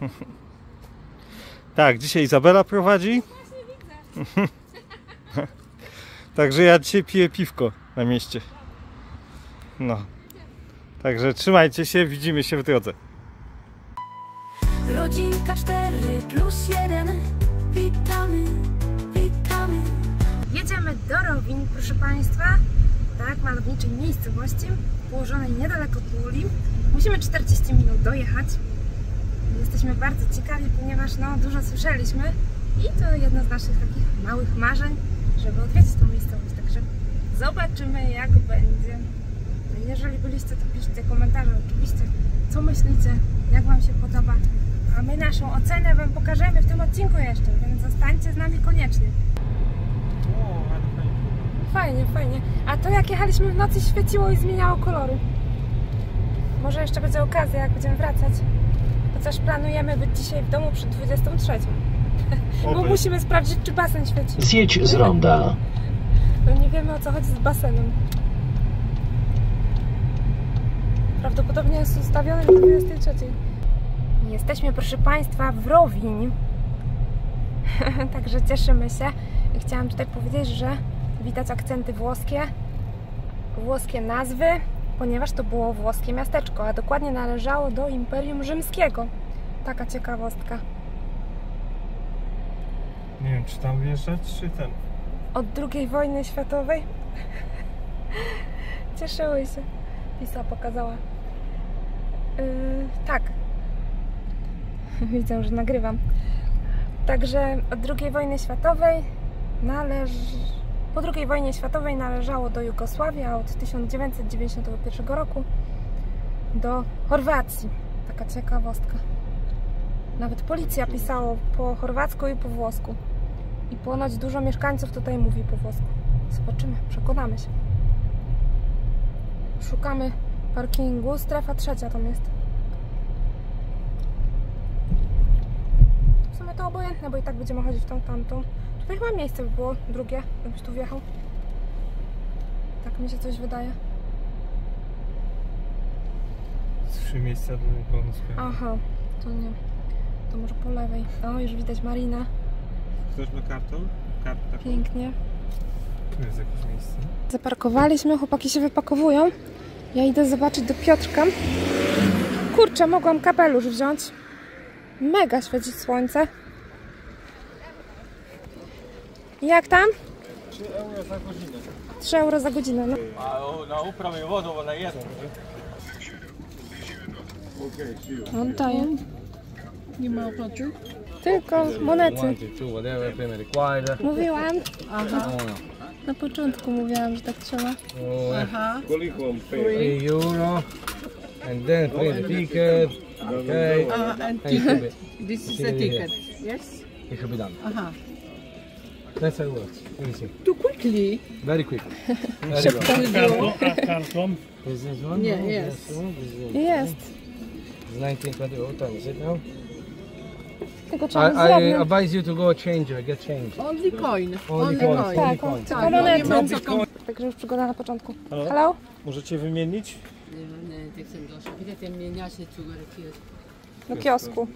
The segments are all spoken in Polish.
Tak, dzisiaj Izabela prowadzi. Także ja dzisiaj piję piwko na mieście. No. Także trzymajcie się, widzimy się w drodze. Rodzinka 4 plus 1 Witamy, witamy Jedziemy do Rowin, proszę Państwa, tak, malowniczej miejscowości, położonej niedaleko Puli. Musimy 40 minut dojechać. Jesteśmy bardzo ciekawi, ponieważ no, dużo słyszeliśmy i to jedno z naszych takich małych marzeń, żeby odwiedzić tą miejscowość. Także zobaczymy, jak będzie. No, Jeżeli byliście, to piszcie komentarze oczywiście, co myślicie, jak Wam się podoba. A my naszą ocenę Wam pokażemy w tym odcinku jeszcze, więc zostańcie z nami koniecznie. Fajnie, fajnie. A to jak jechaliśmy w nocy świeciło i zmieniało kolory. Może jeszcze będzie okazja, jak będziemy wracać. Chociaż planujemy być dzisiaj w domu przed 23. Bo Oby. musimy sprawdzić, czy basen świeci. Zjedź z ronda. Bo nie wiemy o co chodzi z basenem. Prawdopodobnie jest ustawiony do 23. Jesteśmy, proszę Państwa, w Rowiń. Także cieszymy się. I chciałam tutaj powiedzieć, że widać akcenty włoskie, włoskie nazwy, ponieważ to było włoskie miasteczko, a dokładnie należało do Imperium Rzymskiego. Taka ciekawostka. Nie wiem, czy tam wjeżdżać, czy ten. od II wojny światowej. Cieszyły się. Pisa pokazała. Yy, tak. Widzę, że nagrywam. Także od II wojny światowej należy... Po II wojnie światowej należało do Jugosławii, a od 1991 roku do Chorwacji. Taka ciekawostka. Nawet policja pisało po chorwacku i po włosku. I ponoć dużo mieszkańców tutaj mówi po włosku. Zobaczymy, przekonamy się. Szukamy parkingu, strefa trzecia tam jest. W sumie to obojętne, bo i tak będziemy chodzić w tą tamtą. Tutaj chyba miejsce by było drugie, jakbyś tu wjechał. Tak mi się coś wydaje. Trzy miejsca do niepełnosprawnych. Aha, to nie. To może po lewej. O, już widać marinę. Ktoś ma karton? Kartę Pięknie. Tu jest jakieś miejsce. Zaparkowaliśmy, chłopaki się wypakowują. Ja idę zobaczyć do Piotrka. Kurczę, mogłam kapelusz wziąć. Mega świeci słońce. Jak tam? 3 euro za godzinę. 3 euro za godzinę. No. A na uprawie wodą ona jest. On daje. Nie ma opłaty? Tylko monety. Mówiłam. Aha, Na początku mówiłam, że tak trzeba. Aha. euro. And then pay the ticket. Okay. Uh, and ticket. This is yeah, ticket. Yes? it should be done. Aha. That's how it works. Let me see. Too quickly. Very quick. Very. Will do. Is this one? Yeah, No, yes. this one. This. Jest. It's 1920 old time, is it now? Tylko trzeba I, I zrobić. advise you to go change get change. Only coin. Only Only coin. only Tak, coins. tylko Tak, no Także już przygoda na początku. Halo? Hello? Możecie wymienić? Nie, nie, tak došla. Vidíte, měňá se cukrky. Do kiosku.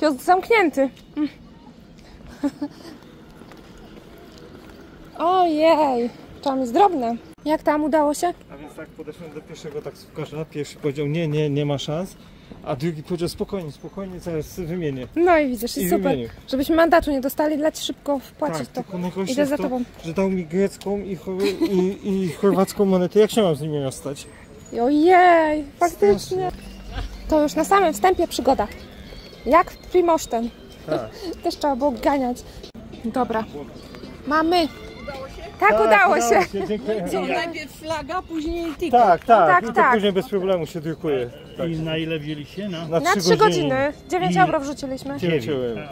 Kiosk zamknięty. Ojej, tam jest drobne. Jak tam udało się? A więc tak podeszłem do pierwszego taksówkarza. Pierwszy powiedział nie, nie, nie ma szans. A drugi powiedział spokojnie, spokojnie, zaraz wymienię. No i widzisz, I jest super. wymienił. Żebyśmy mandatu nie dostali, dla ci szybko wpłacić Tak, to. tylko Idę za to, tobą. że dał mi grecką i, chor- i, i chorwacką monetę. Jak się mam z nimi rozstać? Ojej, faktycznie. To już na samym wstępie przygoda. Jak w Primoszten. Tak. Też trzeba było ganiać. Dobra. Mamy. Tak, udało się. Dziękuję. Co, najpierw flaga, później ticket. Tak, tak, Tak, i to tak. później bez problemu się drukuje. Tak. I na ile wzięliście? No. Na, Na 3 godziny. 9 I- euro wrzuciliśmy.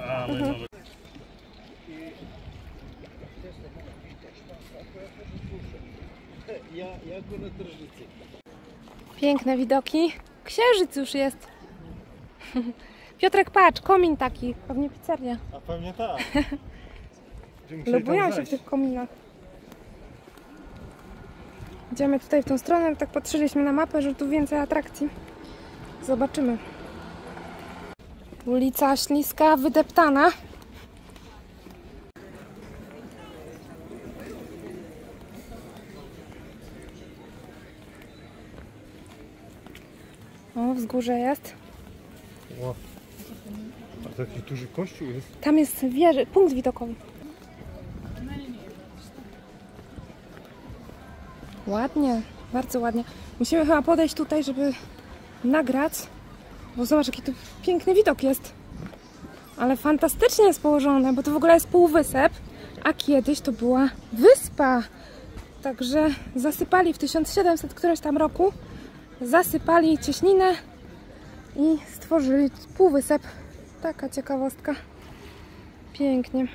Ale no, Piękne widoki. Księżyc już jest. Piotrek, patrz, komin taki. Pewnie pizzeria. A pewnie tak. Lubują się w tych kominach. Idziemy tutaj w tą stronę, tak patrzyliśmy na mapę, że tu więcej atrakcji. Zobaczymy. Ulica śliska, wydeptana. O, wzgórze jest. Ło. A taki duży kościół jest. Tam jest wieży, punkt widokowy. Ładnie, bardzo ładnie. Musimy chyba podejść tutaj, żeby nagrać, bo zobacz, jaki tu piękny widok jest. Ale fantastycznie jest położone, bo to w ogóle jest półwysep, a kiedyś to była wyspa. Także zasypali w 1700 któreś tam roku, zasypali cieśninę i stworzyli półwysep. Taka ciekawostka. Pięknie.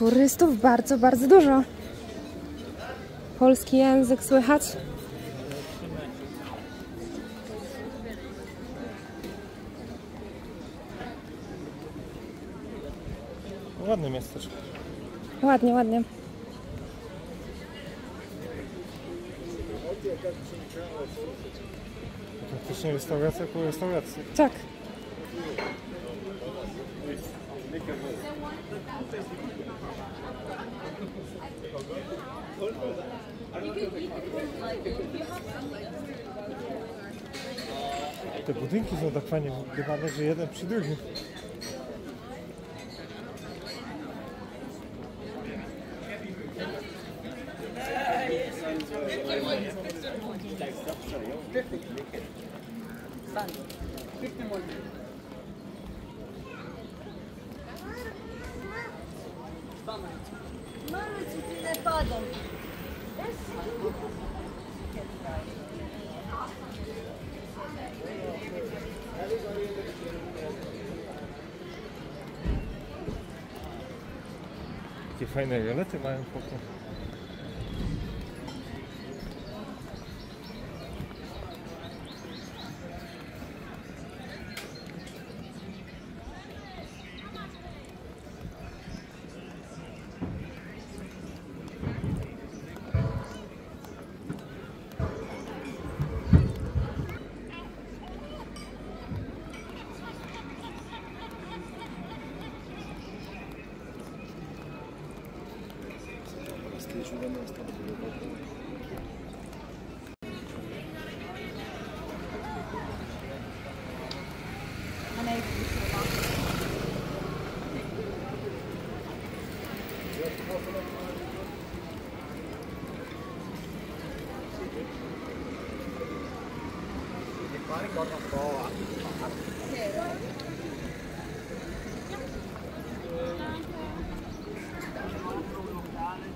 Turystów bardzo, bardzo dużo. Polski język słychać. Ładne miasteczko. Ładnie, ładnie. Praktycznie restauracja po restauracji. Tak. Te budynki są tak fajnie budowane, że jeden przy drugim. Takie fajne rolety mają wokół.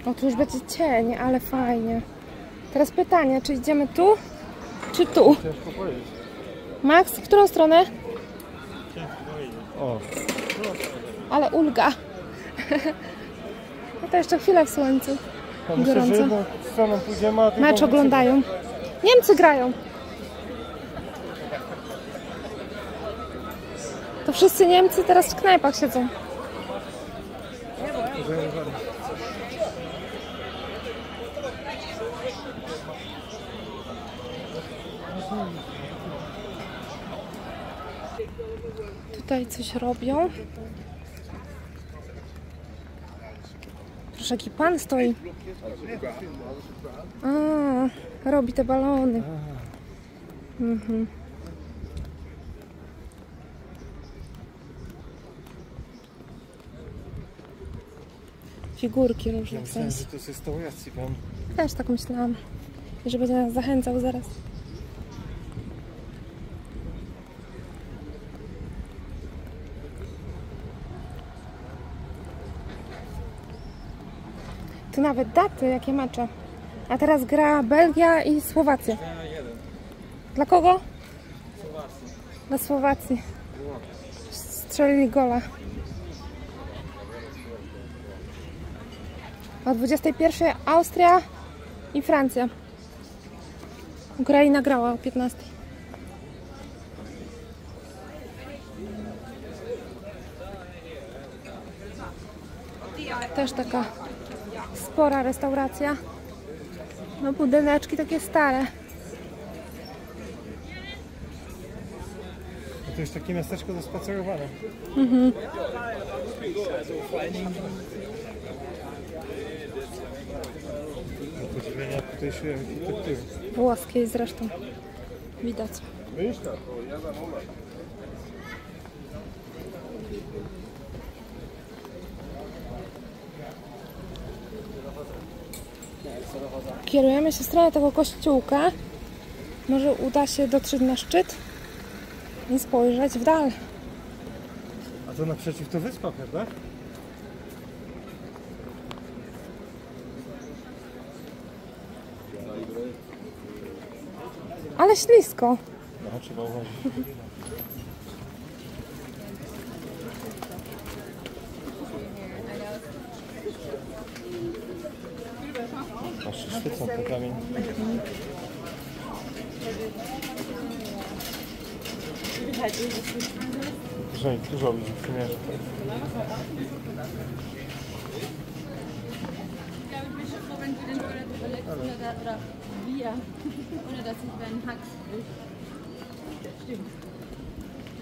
O, tu już będzie cień, ale fajnie. Teraz pytanie, czy idziemy tu, czy tu? Ciężko powiedzieć. Max, w którą stronę? O, Ale ulga. No to jeszcze chwilę w słońcu. myślę, Gorąco. że jedną stroną pójdziemy, a drugą Mecz oglądają. Niemcy grają. To wszyscy Niemcy teraz w knajpach siedzą. Tutaj coś robią. Proszę, jaki pan stoi. A, robi te balony. Mhm. Figurki Ja różne w myślałem, sensie. że to jest bo on Też tak myślałam. Że będzie nas zachęcał zaraz. Nawet daty, jakie mecze. A teraz gra Belgia i Słowacja. Dla kogo? Dla Słowacji. Strzelili gola. O 21 Austria i Francja. Ukraina grała o 15. Też taka spora restauracja. No budyneczki takie stare. To jest takie miasteczko do spacerowania. Do podziwiania tutejszej architektury. Włoskiej zresztą. Widać. Kierujemy się w stronę tego kościółka. Może uda się dotrzeć na szczyt i spojrzeć w dal. A to naprzeciw to wyspa, prawda? Ale ślisko. No, trzeba uważać. Kamień. Dużo, dużo ludzi przymierza.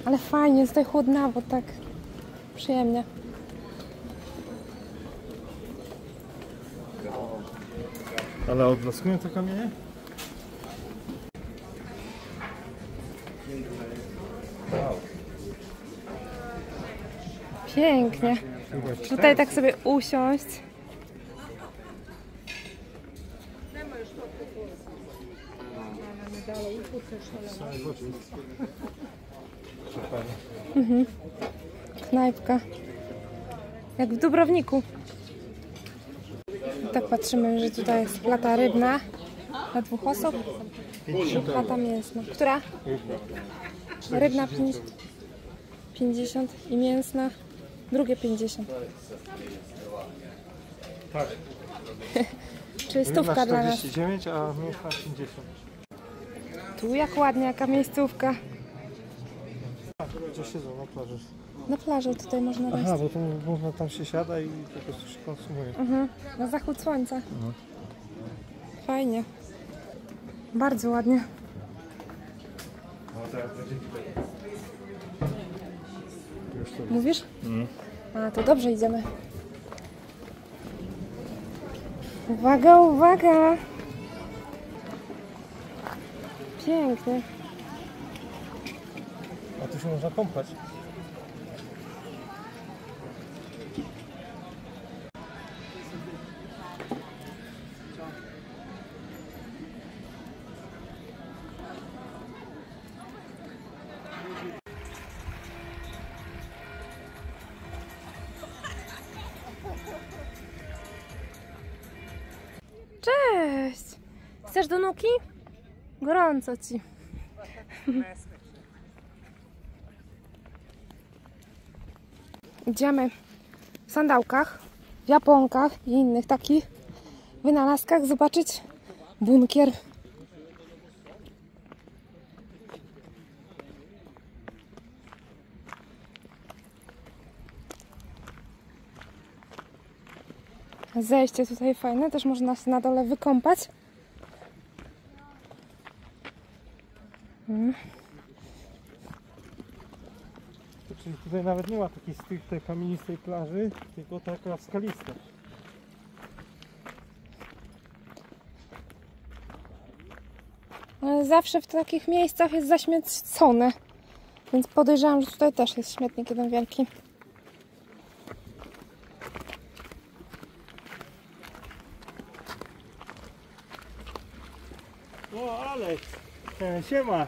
Ale fajnie, jest tutaj chłodnawo, tak przyjemnie. Ale odblaskują te kamienie? Pięknie. Tutaj tak sobie usiąść. Knajpka. Jak w Dubrowniku. Tak patrzymy, że tutaj jest plata rybna dla dwóch osób i plata mięsna. Która? Rybna 50, 50 i mięsna drugie 50. Tak. Czyli stówka dla nas. 49, a mięsna 50. Tu jak ładnie, jaka miejscówka. Gdzie siedzą na plaży? Na plaży tutaj można wejść. Aha, bo tu można tam się siada i po prostu się konsumuje. Mhm. Na zachód słońca. Fajnie. Bardzo ładnie. Mówisz? A, to dobrze idziemy. Uwaga, uwaga! Pięknie. Się można kąpać. Cześć! Chcesz do nuki? Gorąco ci. Idziemy w sandałkach, w japonkach i innych takich wynalazkach zobaczyć bunkier. Zejście tutaj fajne, też można się na dole wykąpać. To Czyli tutaj nawet nie ma takiej stricte kamienistej plaży, tylko taka skalista. Ale zawsze w takich miejscach jest zaśmiecone. Więc podejrzewam, że tutaj też jest śmietnik jeden wielki. O, Alek! E, siema!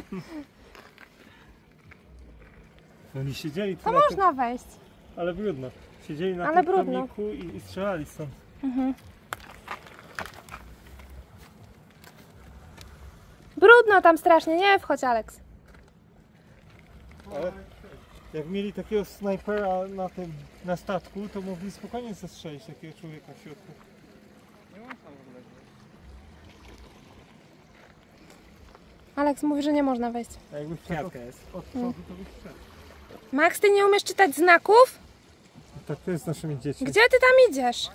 Oni siedzieli To można wejść. ale brudno. Siedzieli na Ale tym brudno. i, i strzelali stąd. Brudno tam strasznie, nie wchodź Alex. Ale jak mieli takiego snajpera na tym, na statku, to mogli spokojnie zestrzelić takiego człowieka w środku. Aleks mówi, że nie można wejść. A jakbyś chciał, to od przodu to byś wszedł. Max, ty nie umiesz czytać znaków? Tak to jest z naszymi dziećmi. Gdzie ty tam idziesz?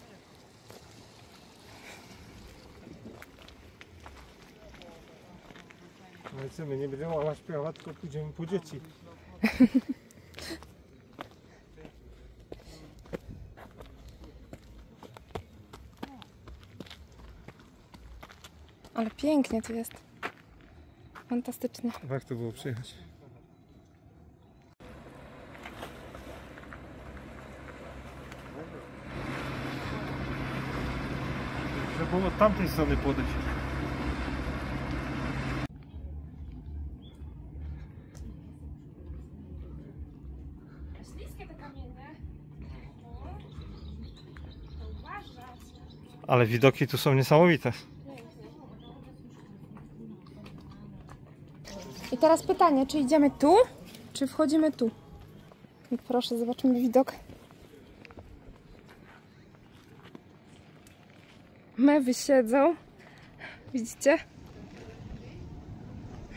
No i co, my nie będziemy łamać prawa, tylko pójdziemy po dzieci. Ale pięknie tu jest. Fantastycznie. Warto było przyjechać. Trzeba było od tamtej strony podejść. Ale widoki tu są niesamowite. I teraz pytanie, czy idziemy tu, czy wchodzimy tu? Proszę, zobaczymy widok. Mewy siedzą. Widzicie?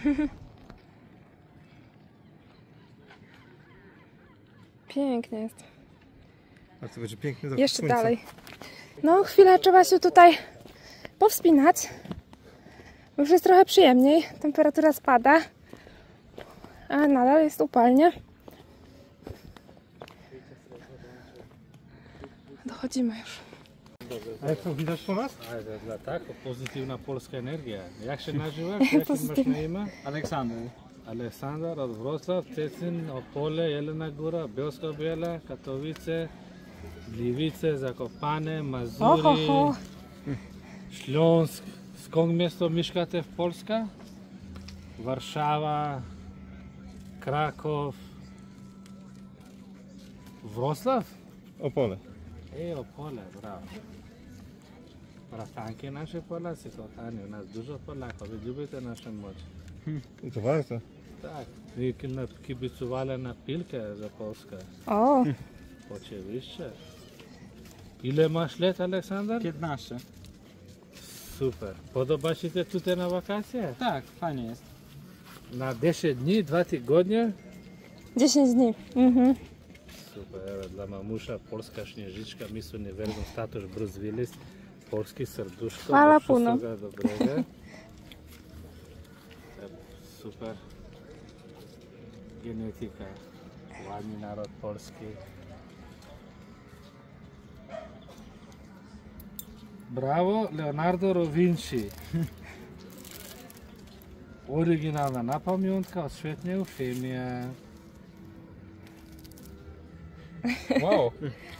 Pięknie jest. A to będzie piękny do Jeszcze słońca. dalej. No, chwilę trzeba się tutaj powspinać. Już jest trochę przyjemniej. Temperatura spada. A nadal jest upalnie. Dochodzimy już. A jak to widać po nas? Ale dla tak, pozytywna polska energia. Jak się nazywasz? Jak masz na imię? Aleksander. Aleksander od Wrocław, Tetyn, Opole, Jelena Góra, Bielsko Biała, Katowice, Gliwice, Zakopane, Mazury, Oho, ho. Śląsk. Skąd miasto mieszkacie w Polsce? Warszawa, Kraków, Wrocław? Opole. Ej, Opole, brawo. Bratanki nasze Polacy, kochani, u nas dużo Polaków, wy lubicie nasze moc. I to warto. Tak, i na- kibicowali na piłkę za Polskę. O, Oczywiście. Ile masz lat, Aleksander? 15. Super. Podoba się ci tutaj na wakacje? Tak, fajnie jest. на 10 дни, 2-3 години. 10 дни. мхм. Супер, еве, для мамуша, полска шнежичка, мисо не неверно, статуш брз вилис, полски срдушко. Хвала пуно. Супер. Генетика. Ладни народ полски. Браво, Леонардо Ровинчи. Oryginalna na pamiątka o świetnym filmie. Wow,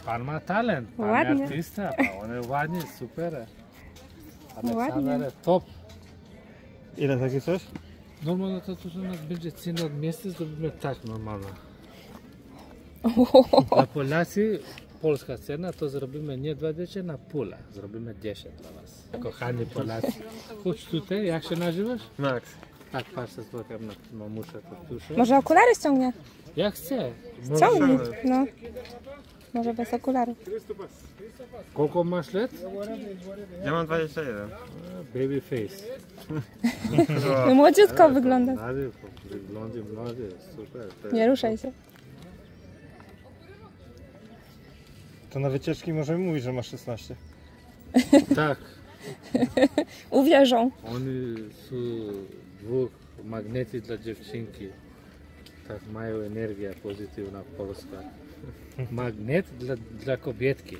pan ma talent, pan Ładnie. artysta, pan ładnie, super. Aleksander, top. Ile takie coś? Normalno to, to, że nas będzie cena od miasta, zrobimy tak normalnie. Dla Polacy polska cena to zrobimy nie 20 na pula, zrobimy 10 dla was. Kochani Polacy. Chodź tutaj, jak się nazywasz? Max. Tak, patrzę, spokojnie na mamuszę, to Może okulary ściągnie? Jak chce. Ciągnij. No. Może bez okularów. Koliko masz lat? Ja mam 21. Baby face. No, młodziutko wygląda. Wyglądy mlady, super. Nie ruszaj się. To na wycieczki możemy mówić, że masz 16. Tak, Uwierzą. oni są dwóch magnety dla dziewczynki. Tak mają energię pozytywna Polska. Magnet dla, dla kobietki.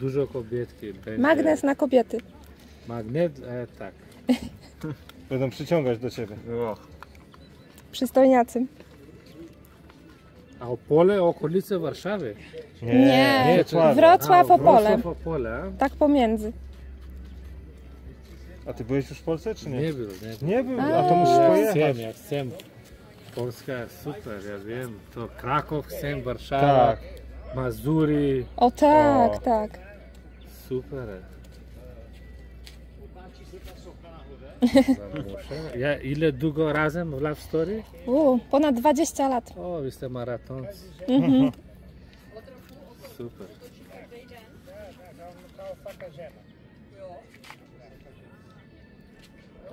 Dużo kobietki. Będzie. Magnes na kobiety. Magnet, e, tak. Będą przyciągać do ciebie. Przystojniacy. A Opole, okolice Warszawy. Nie. to- Wrocław, Opole. Wrocław, Opole. Tak pomiędzy. A ty byłeś już w Polsce, czy nie? Nie był, nie Nie był, a to musisz Ja pojechać. chcę, ja chcę. Polska jest super, ja wiem. To Kraków chcę, Warszawa, Tak. Mazury, O tak, O. tak. super. Muszę. Ja ile długo razem w Love Story? U, ponad 20 lat. O, jesteś maraton. Super.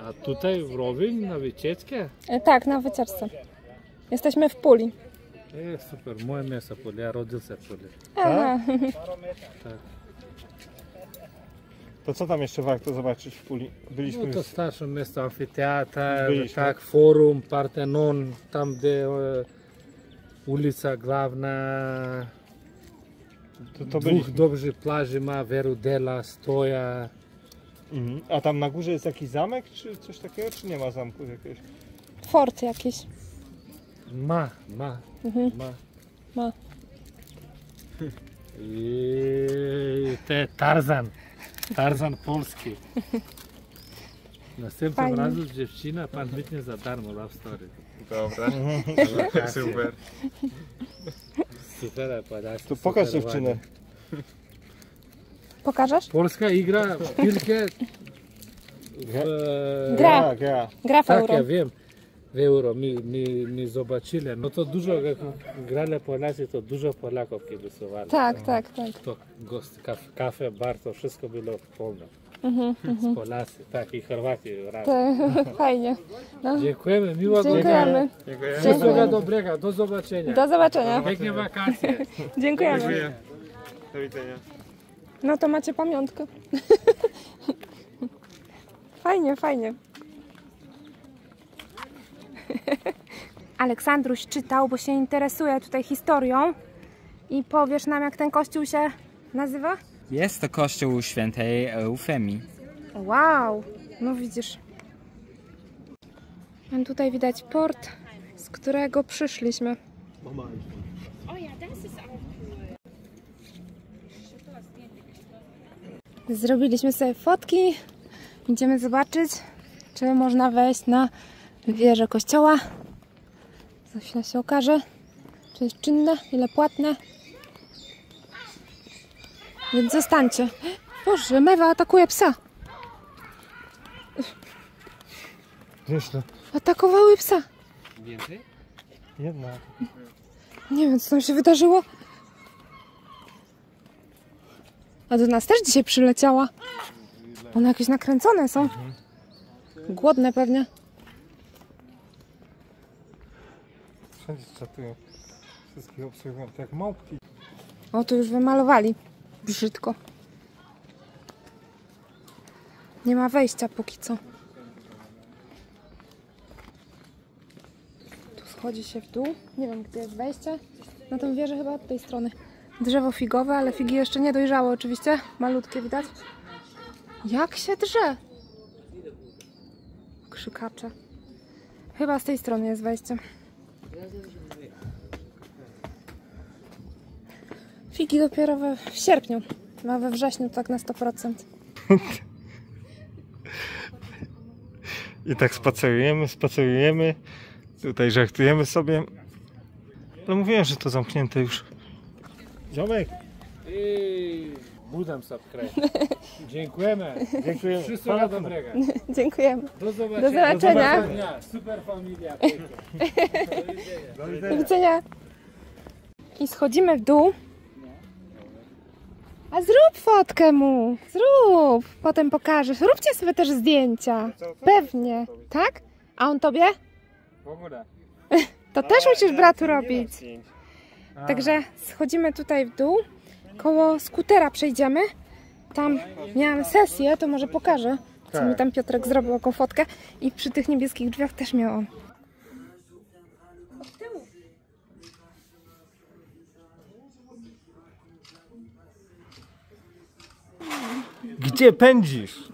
A tutaj w Rowiń na wycieczkę? E, tak, na wycieczce. Jesteśmy w Puli. E, super, moje miejsce Puli, a rodzice Puli. Aha. Tak? No. tak. To co tam jeszcze warto zobaczyć w Puli? Byliśmy no to starsze miasto, amfiteatr, tak, forum, Partenon, tam gdzie e, ulica główna, to, to dwóch byliśmy. dobrzy plaży ma, Verudela, Stoja. Mhm. A tam na górze jest jakiś zamek, czy coś takiego, czy nie ma zamku jakiegoś? Fort jakiś. Ma, ma, Mhm. ma. Ma. I te Tarzan, Tarzan polski. Następnym Fajnie. razem dziewczyna pan wytnie za darmo love story. Dobra, super. Super, podasz. To pokaż dziewczynę. Pokażesz? Polska igra w piłkę. W, e, Gra. Tak, ja. Gra w Tak, euro. ja wiem. W euro mi, mi, mi zobaczyli. No to dużo, jak grali Polacy, to dużo Polaków kibicowali. Tak, tak, tak. To gost, kaf, kafe, bar, to wszystko było pełne. Mhm, Z Polacy, tak i Chorwaci razem. tak. Fajnie. No. Dziękujemy, miłego dnia. Dziękujemy. Wszystkiego Dziękuję. dobrego, do zobaczenia. Do zobaczenia. Piękne wakacje. Dziękujemy. Do widzenia. No to macie pamiątkę. fajnie, fajnie. Aleksandruś czytał, bo się interesuje tutaj historią. I powiesz nam, jak ten kościół się nazywa? Jest to kościół świętej Eufemii. Wow, no widzisz. Mam tutaj widać port, z którego przyszliśmy. Zrobiliśmy sobie fotki. Idziemy zobaczyć, czy można wejść na wieżę kościoła. Za chwilę się okaże, czy jest czynne, ile płatne. Więc zostańcie. Boże, mewa atakuje psa. No. Atakowały psa. Jedna. Nie wiem, co tam się wydarzyło. A do nas też dzisiaj przyleciała. One jakieś nakręcone są. Głodne pewnie. Wszędzie czatują. Wszystkich obserwują, tak jak małpki. O, tu już wymalowali. Brzydko. Nie ma wejścia póki co. Tu schodzi się w dół. Nie wiem, gdzie jest wejście. Na tą wieżę chyba od tej strony. Drzewo figowe, ale figi jeszcze nie dojrzały oczywiście. Malutkie widać. Jak się drze? Krzykacze. Chyba z tej strony jest wejście. Figi dopiero we, w sierpniu, a we wrześniu tak na 100%. I tak spacerujemy, spacerujemy. Tutaj żartujemy sobie. Ale mówiłem, że to zamknięte już. Ziomek, I budem subscribe. Dziękujemy. dziękujemy. Wszystkiego dobrego. Dziękujemy. Do zobaczenia. Do zobaczenia. Do zobaczenia. Super familia. piękna. Do widzenia. I schodzimy w dół. A zrób fotkę mu. Zrób. Potem pokażesz. Róbcie sobie też zdjęcia. Pewnie. Tak? A on tobie? W ogóle. To też musisz bratu robić. Także schodzimy tutaj w dół. Koło skutera przejdziemy. Tam miałam sesję, to może pokażę, co mi tam Piotrek zrobił jako fotkę. I przy tych niebieskich drzwiach też miał on. Gdzie pędzisz?